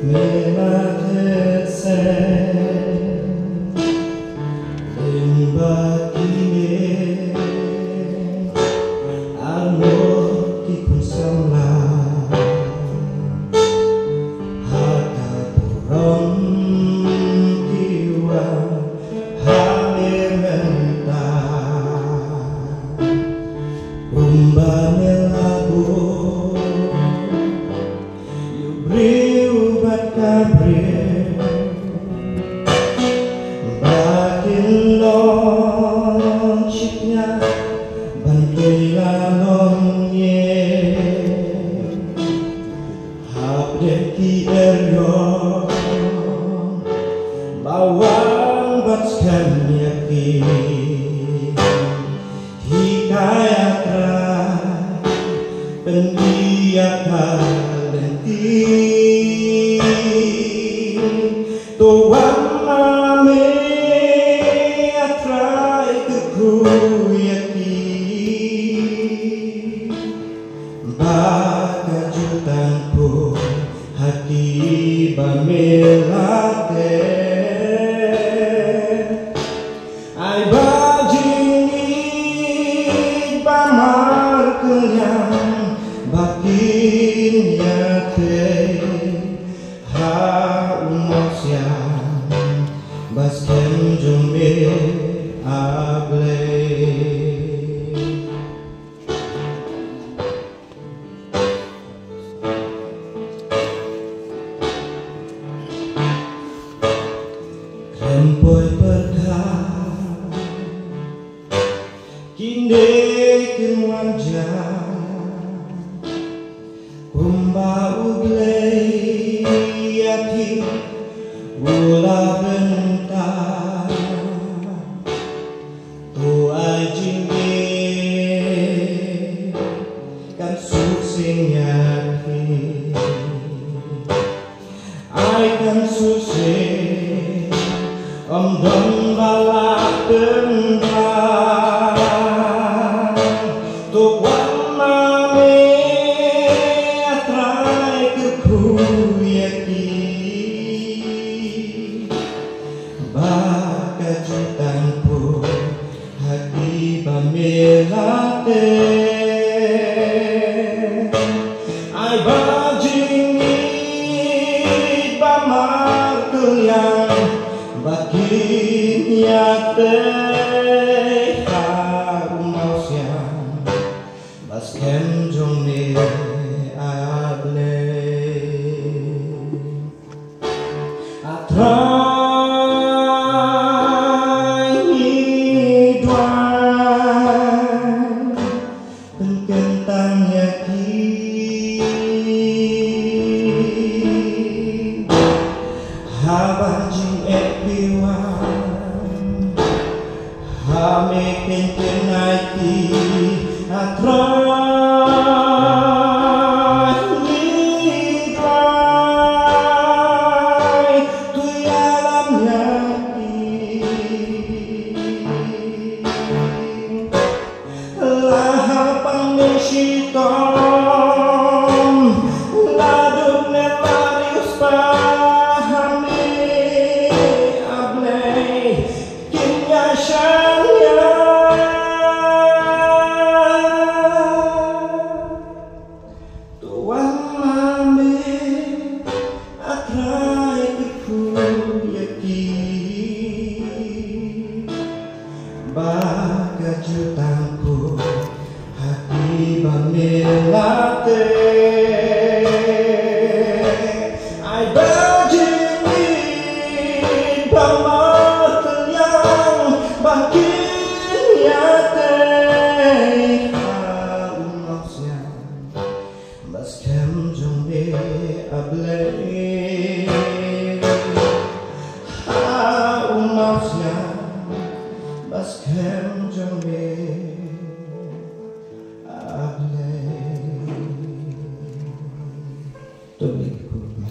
Never Habdeki eryo Bawang batskan yakin Hikayat rai ai terra ai badini bamarkanyan bakinya te ha umosya Rempoi berkah Kinde wajah Kumba Ula bentar Tuai jingge Kan suksing yati Ai kan suksing yaki Baka jutanku hati bamelate yate harumau siang Basken jomne able Atrai hidwan Penkentang yakin Habajing epiwan making the night be a try me try to yalam yaki la hapang meshitom la dum ne varius pahami abnei kim yasham Amen.